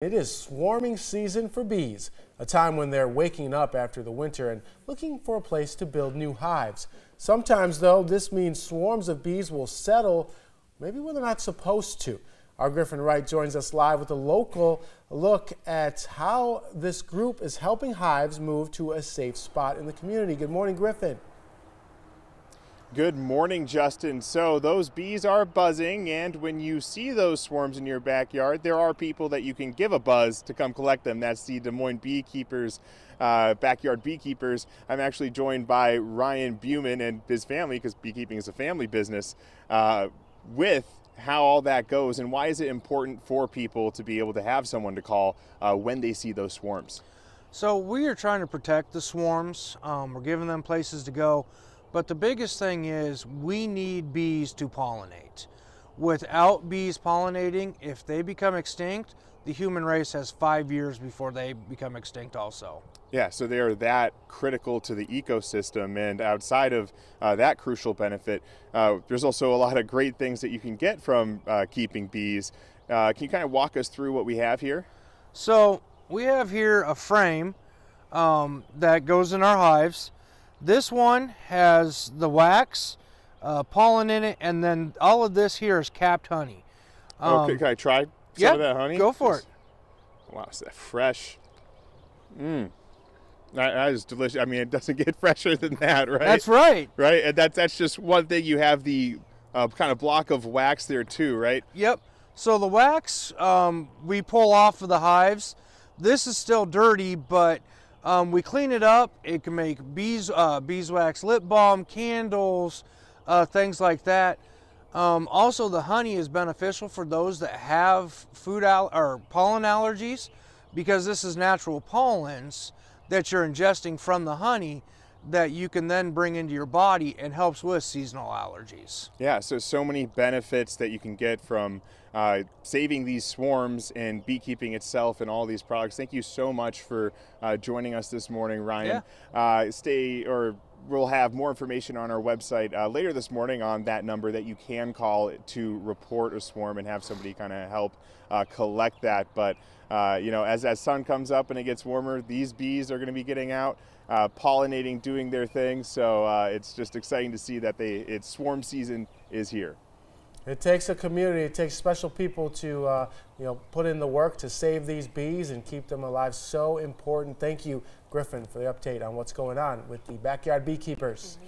It is swarming season for bees, a time when they're waking up after the winter and looking for a place to build new hives. Sometimes, though, this means swarms of bees will settle maybe where they're not supposed to. Our Griffin Wright joins us live with a local look at how this group is helping hives move to a safe spot in the community. Good morning, Griffin. Good morning, Justin. So those bees are buzzing, and when you see those swarms in your backyard, there are people that you can give a buzz to come collect them. That's the Des Moines beekeepers, uh, backyard beekeepers. I'm actually joined by Ryan Buman and his family, because beekeeping is a family business, uh, with how all that goes and why is it important for people to be able to have someone to call uh, when they see those swarms? So we are trying to protect the swarms. Um, we're giving them places to go. But the biggest thing is we need bees to pollinate. Without bees pollinating, if they become extinct, the human race has five years before they become extinct also. Yeah, so they are that critical to the ecosystem. And outside of uh, that crucial benefit, uh, there's also a lot of great things that you can get from uh, keeping bees. Uh, can you kind of walk us through what we have here? So we have here a frame um, that goes in our hives. This one has the wax, uh, pollen in it, and then all of this here is capped honey. Um, okay, can I try some yeah, of that honey? go for it. Wow, is that fresh? Mmm. That, that is delicious. I mean, it doesn't get fresher than that, right? That's right. Right, and that's that's just one thing. You have the uh, kind of block of wax there too, right? Yep. So the wax um, we pull off of the hives. This is still dirty, but um, we clean it up. It can make bees, uh, beeswax lip balm, candles, uh, things like that. Um, also, the honey is beneficial for those that have food al- or pollen allergies because this is natural pollens that you're ingesting from the honey that you can then bring into your body and helps with seasonal allergies. Yeah, so so many benefits that you can get from uh, saving these swarms and beekeeping itself and all these products. Thank you so much for uh, joining us this morning, Ryan. Yeah. Uh, stay or we'll have more information on our website uh, later this morning on that number that you can call to report a swarm and have somebody kind of help uh, collect that. But uh, you know, as that sun comes up and it gets warmer, these bees are going to be getting out, uh, pollinating, doing their thing. So uh, it's just exciting to see that they it's swarm season is here. It takes a community, it takes special people to uh, you know, put in the work to save these bees and keep them alive. So important. Thank you, Griffin, for the update on what's going on with the backyard beekeepers.